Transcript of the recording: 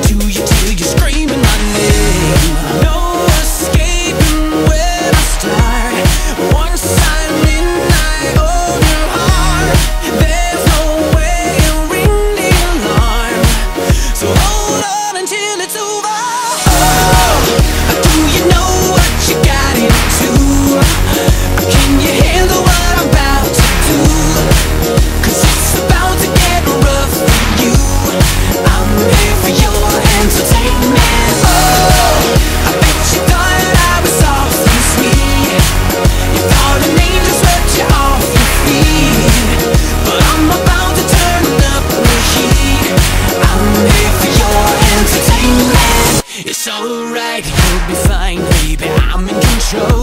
to you till you're screaming my name. No escaping where start. Your heart, there's no way ring the alarm. So hold on until it's over. I'm